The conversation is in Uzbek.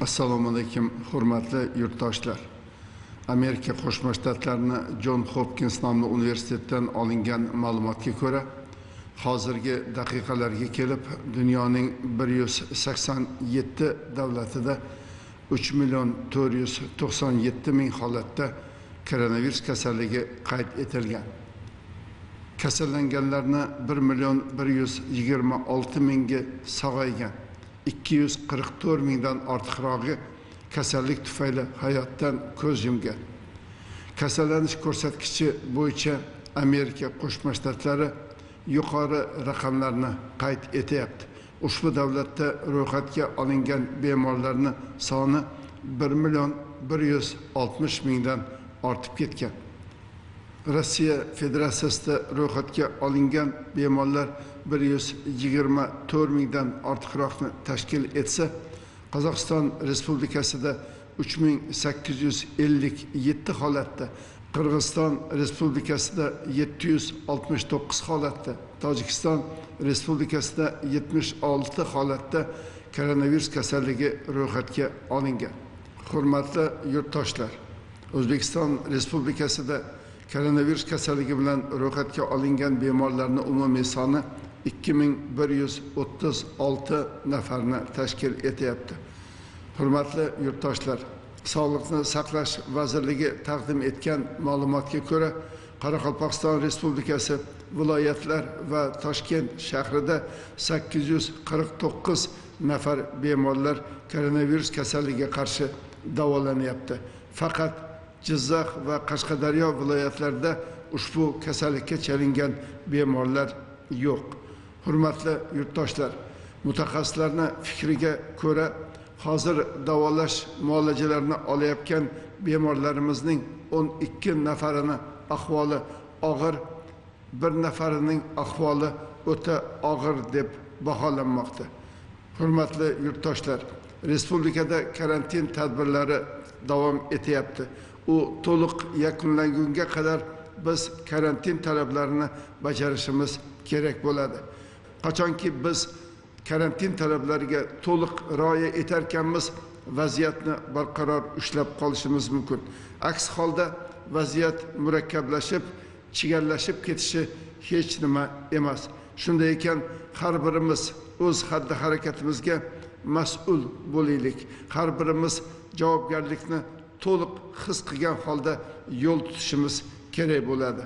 assalomu alaykum hurmatli yurtdoshlar. Amerika qo'shma shtatlarini jon hopkins nomli universitetdan olingan ma'lumotga ko'ra hozirgi daqiqalarga kelib dunyoning bir yuz sakson yetti davlatida uch million to'rt yuz to'qson yetti ming holatda koronavirus kasalligi qayd etilgan. Kasallanganlarni bir million bir yuz yigirma olti mingi sog'aygan. Ikki yuz qirq to'rt mingdan ortiqrog'i kasallik tufayli hayotdan ko'z yumgan. Kasallanish ko'rsatkichi bo'yicha amerika qo'shma shtatlari yuqori raqamlarni qayd etyapti. Ushbu davlatda ro'yxatga olingan bemorlarni soni bir million bir yuz oltmish mingdan ortib ketgan. Rossiya federatsiyasida ro'yxatga olingan bemorlar bir yuz yigirma to'rt mingdan ortiqroqni tashkil etsa qozog'iston respublikasida uch ming sakkiz yuz ellik yetti holatda qirg'iziston respublikasida yetti yuz oltmish to'qqiz holatda tojikiston respublikasida yetmish olti holatda koronavirus kasalligi ro'yxatga olingan. Hurmatli yurtdoshlar o'zbekiston respublikasida koronavirus kasalligi bilan ro'yxatga olingan bemorlarni umumiy soni ikki ming bir yuz o'ttiz olti nafarni tashkil etyapti hurmatli yurtdoshlar sog'liqni saqlash vazirligi taqdim etgan ma'lumotga ko'ra qoraqalpog'iston respublikasi viloyatlar va toshkent shahrida sakkiz yuz qirq to'qqiz nafar bemorlar koronavirus kasalligiga qarshi davolanyapti. Faqat jizzax va qashqadaryo viloyatlarida ushbu kasallikka chalingan bemorlar yo'q. Hurmatli yurtdoshlar mutaxassislarni fikriga ko'ra hozir davolash muolajalarini olayotgan bemorlarimizning o'n ikki nafarini ahvoli og'ir bir nafarining ahvoli o'ta og'ir deb baholanmoqda. Hurmatli yurtdoshlar respublikada karantin tadbirlari davom etyapti. U to'liq yakunlangunga qadar biz karantin talablarini bajarishimiz kerak bo'ladi. Qachonki biz karantin talablariga to'liq rioya etarkanmiz vaziyatni barqaror ushlab qolishimiz mumkin. Aks holda vaziyat murakkablashib chigallashib ketishi hech nima emas. Shunday ekan har birimiz o'z xatti harakatimizga mas'ul bo'laylik. Har birimiz javobgarlikni to'liq his qilgan holda yo'l tutishimiz kerak bo'ladi.